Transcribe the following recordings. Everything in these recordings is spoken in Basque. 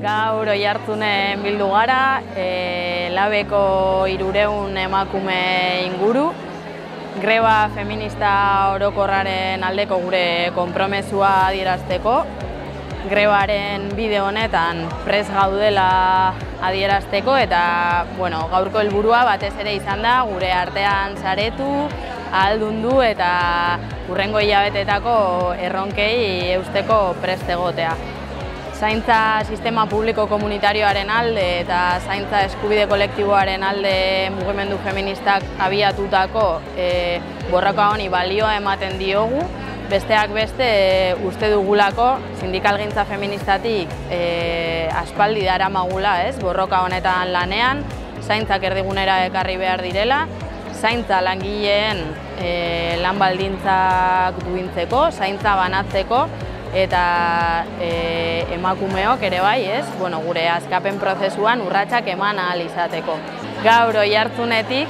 gaur oi hartzunen bildu gara, e, labeko irureun emakume inguru, greba feminista orokorraren aldeko gure konpromesua adierazteko, grebaren bide honetan pres gaudela adierazteko eta bueno, gaurko helburua batez ere izan da gure artean saretu, ahaldundu eta urrengo hilabetetako erronkei eusteko prest egotea zaintza sistema publiko komunitarioaren alde eta zaintza eskubide kolektiboaren alde mugimendu feministak abiatutako e, borroka honi balioa ematen diogu, besteak beste e, uste dugulako sindikalgintza feministatik e, aspaldi dara magula, ez, borroka honetan lanean, zaintzak erdigunera ekarri behar direla, zaintza langileen e, lan baldintzak duintzeko, zaintza banatzeko, eta e, emakumeok ere bai, ez? Bueno, gure azkapen prozesuan urratsak eman ahal izateko. Gaur oi hartzunetik,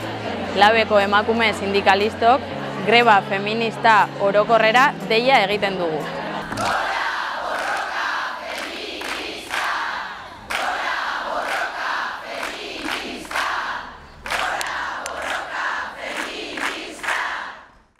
labeko emakume sindikalistok greba feminista orokorrera deia egiten dugu.